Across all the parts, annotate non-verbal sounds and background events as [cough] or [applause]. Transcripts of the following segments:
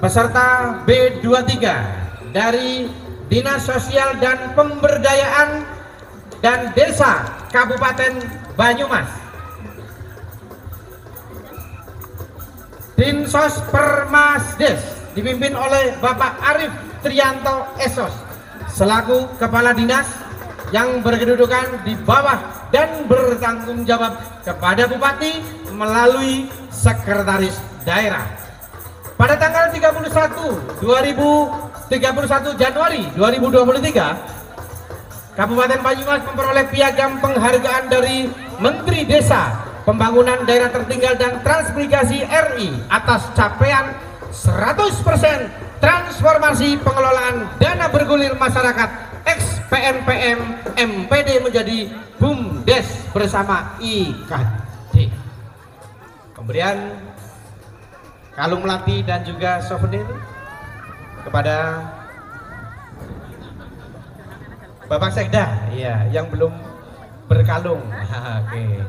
peserta B23 dari Dinas Sosial dan Pemberdayaan dan Desa Kabupaten Banyumas. Dinsos Permasdes dipimpin oleh Bapak Arif Trianto Esos selaku Kepala Dinas yang berkedudukan di bawah dan bertanggung jawab kepada Bupati melalui Sekretaris Daerah. Pada tanggal 31 2031 Januari 2023 Kabupaten Banyumas memperoleh piagam penghargaan dari Menteri Desa, Pembangunan Daerah Tertinggal dan Transmigrasi RI atas capaian 100% transformasi pengelolaan dana bergulir masyarakat ex-PNPM MPD menjadi BUMDes bersama IKD. Kemudian kalung melati dan juga souvenir kepada Bapak Sekda, ya, yang belum berkalung. [laughs] Oke.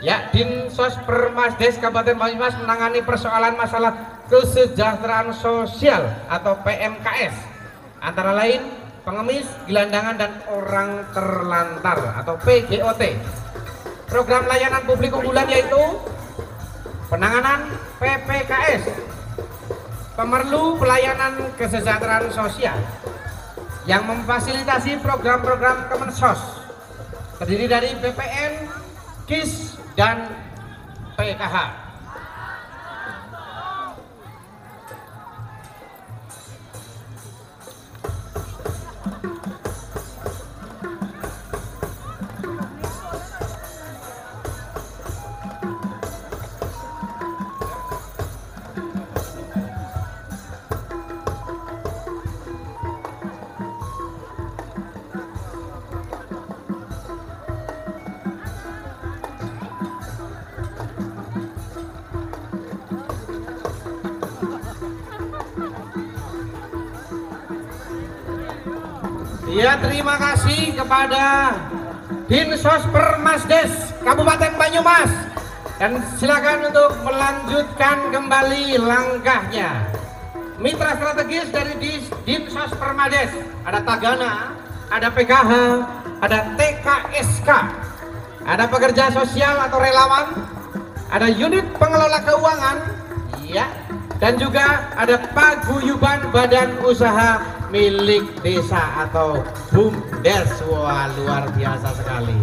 Ya, Dinsos Permasdes Kabupaten Banyumas menangani persoalan masalah kesejahteraan sosial atau PMKS antara lain pengemis, gelandangan dan orang terlantar atau PGOT. Program layanan publik unggulan yaitu penanganan PPKS, pemerlu pelayanan kesejahteraan sosial yang memfasilitasi program-program Kemensos terdiri dari BPN, KIS, dan PKH. Ya terima kasih kepada Dinsos Permasdes Kabupaten Banyumas. Dan silakan untuk melanjutkan kembali langkahnya. Mitra strategis dari Dinsos Permades ada Tagana, ada PKH, ada TKSK, ada pekerja sosial atau relawan, ada unit pengelola keuangan, ya, dan juga ada paguyuban badan usaha milik desa atau BUMDes. Wah, luar biasa sekali.